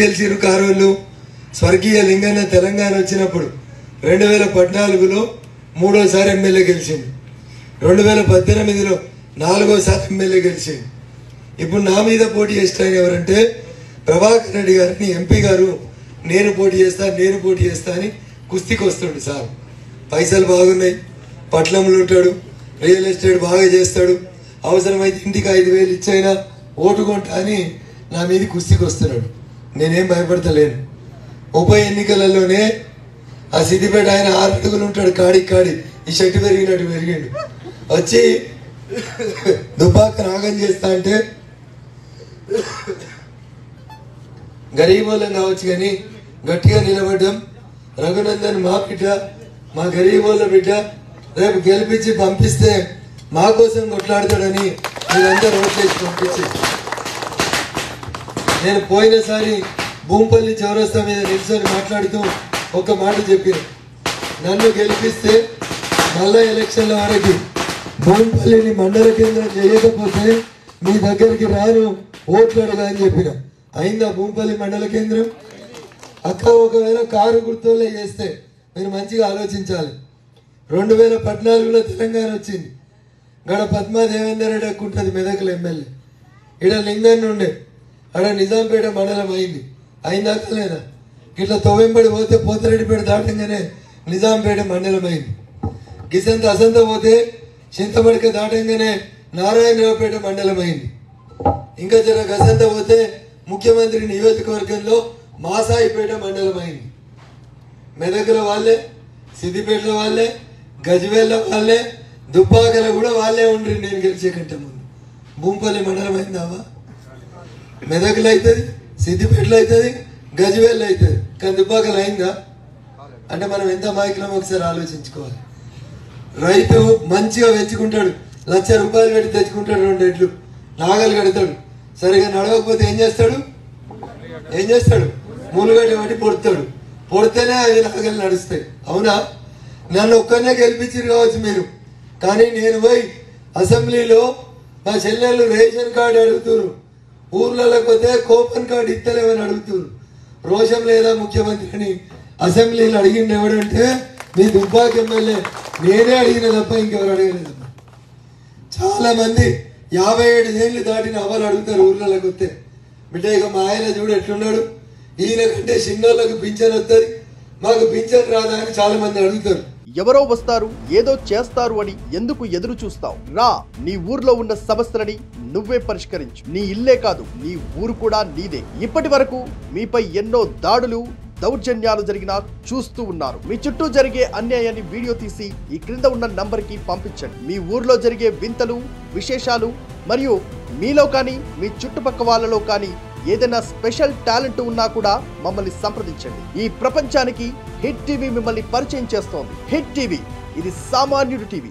గెలిచిరు కారోళ్ళు? స్వర్గీయ లింగన్న తెలంగాణ వచ్చినప్పుడు రెండు వేల పద్నాలుగులో మూడోసారి ఎమ్మెల్యే గెలిచింది రెండు వేల పద్దెనిమిదిలో నాలుగోసారి ఎమ్మెల్యే గెలిచింది ఇప్పుడు నా మీద పోటీ చేస్తాను ఎవరంటే ప్రభాకర్ రెడ్డి గారిని ఎంపీ గారు నేను పోటీ చేస్తా నేను పోటీ చేస్తా అని కుస్తీకి వస్తుండు సార్. పైసలు బాగున్నాయి పట్నంలో ఉంటాడు రియల్ ఎస్టేట్ బాగా చేస్తాడు అవసరమైతే ఇంటికి ఐదు వేలు ఇచ్చైనా ఓటు కొంటా అని నా మీద కుస్తీకి వస్తున్నాడు. నేనేం భయపడతలేను. ఉప ఎన్నికలలోనే ఆ సిద్దిపేట ఆయన ఆరు ఉంటాడు కాడికి కాడి. ఈ చెట్టు పెరిగినట్టు పెరిగిండు. వచ్చి దుబ్బాక రాగం చేస్తా అంటే గరీబోళ్ళం కావచ్చు కానీ గట్టిగా నిలబడ్డం రఘునందన్ మా బిడ్డ మా గరీబోళ్ళ బిడ్డ రేపు గెలిపించి పంపిస్తే మా కోసం కొట్లాడతాడని మీరందరూ ఓట్లేసి పంపించి నేను పోయినసారి భూంపల్లి చౌరస్తా మీద నిల్చొని మాట్లాడుతూ ఒక మాట చెప్పారు నన్ను గెలిపిస్తే మళ్ళా ఎలక్షన్ల వరకు భూంపల్లిని మండల కేంద్రం చేయకపోతే మీ దగ్గరికి రాను ఓట్లు అడగా అని చెప్పిన. అయిందా భూంపల్లి మండల కేంద్రం? అక్క ఒకవేళ కారు గుర్తులే చేస్తే మీరు మంచిగా ఆలోచించాలి. రెండు వేల పద్నాలుగులో తెలంగాణ వచ్చింది. గడ పద్మా దేవేందర్ రెడ్డి ఉంటుంది మెదకుల ఎమ్మెల్యే. ఈడ లింగన్ ఉండే అక్కడ నిజాంపేట మండలం అయింది. అయిందాక లేదా ఇట్లా తొవ్వెంబడి పోతే పోతిరెడ్డిపేట దాటంగానే నిజాంపేట మండలం అయింది. గిసంత అసంత పోతే చింతమడిక దాటంగానే నారాయణరావుపేట మండలం అయింది. ఇంకా జర గసంత పోతే ముఖ్యమంత్రి నియోజకవర్గంలో మాసాయిపేట మండలం అయింది. మెదకుల వాళ్ళే సిద్దిపేటలో వాళ్ళే గజ్వేల్ల వాళ్ళే దుబ్బాకల కూడా వాళ్ళే ఉండ్రి నేను గెలిచే కంటే ముందు. భూంపల్లి మండలం అయిందావా మెదకులు అవుతుంది సిద్దిపేటలో అవుతుంది గజ్వేల్ అవుతుంది. కానీ దుబ్బాకలు అయిందా? అంటే మనం ఎంత మాయకులం ఒకసారి ఆలోచించుకోవాలి. రైతు మంచిగా పెంచుకుంటాడు లక్ష రూపాయలు పెట్టి తెచ్చుకుంటాడు రెండు ఎడ్లు నాగలు కడతాడు. సరిగా నడవకపోతే ఏం చేస్తాడు? ఏం చేస్తాడు? మూలుగడ్డ పట్టి పొడతాడు. పొడితేనే అవి నాగలు నడుస్తాయి. అవునా? నన్ను ఒక్కనే గెలిపించారు కావచ్చు మీరు. కానీ నేను పోయి అసెంబ్లీలో మా చెల్లెళ్ళు రేషన్ కార్డు అడుగుతున్నారు. ఊర్లలోకి పోతే కూపన్ కార్డు ఇస్తలేమని అడుగుతున్నారు. రోషం లేదా ముఖ్యమంత్రి అని అసెంబ్లీలో అడిగిండు ఎవడంటే మీ దుబ్బాకి ఎమ్మెల్యే నేనే అడిగిన తప్ప ఇంకెవరు అడగలేదు చాలా మంది యాభై ఏడు ఏళ్ళు దాటిన అవ్వలు అడుగుతారు ఊర్లలోకి వస్తే బిడ్డ ఇక మా ఆయన చూడు ఎట్లున్నాడు. ఈయన కంటే చిన్నోళ్ళకి పింఛన్ వస్తుంది మాకు పింఛన్ రాదా అని చాలా మంది అడుగుతారు. ఎవరో వస్తారు ఏదో చేస్తారు అని ఎందుకు ఎదురు చూస్తావు? రా నీ ఊర్లో ఉన్న సమస్యలని నువ్వే పరిష్కరించు. నీ ఇల్లే కాదు నీ ఊరు కూడా నీదే. ఇప్పటి వరకు మీపై ఎన్నో దాడులు దౌర్జన్యాలు జరిగినా చూస్తూ ఉన్నారు. మీ చుట్టూ జరిగే అన్యాయాన్ని వీడియో తీసి ఈ క్రింద ఉన్న నంబర్కి పంపించండి. మీ ఊర్లో జరిగే వింతలు విశేషాలు మరియు మీలో కానీ మీ చుట్టుపక్క వాళ్ళలో కానీ ఏదైనా స్పెషల్ టాలెంట్ ఉన్నా కూడా మమ్మల్ని సంప్రదించండి. ఈ ప్రపంచానికి హిట్ టీవీ మిమ్మల్ని పరిచయం చేస్తోంది. హిట్ టీవీ ఇది సామాన్యుడి టీవీ.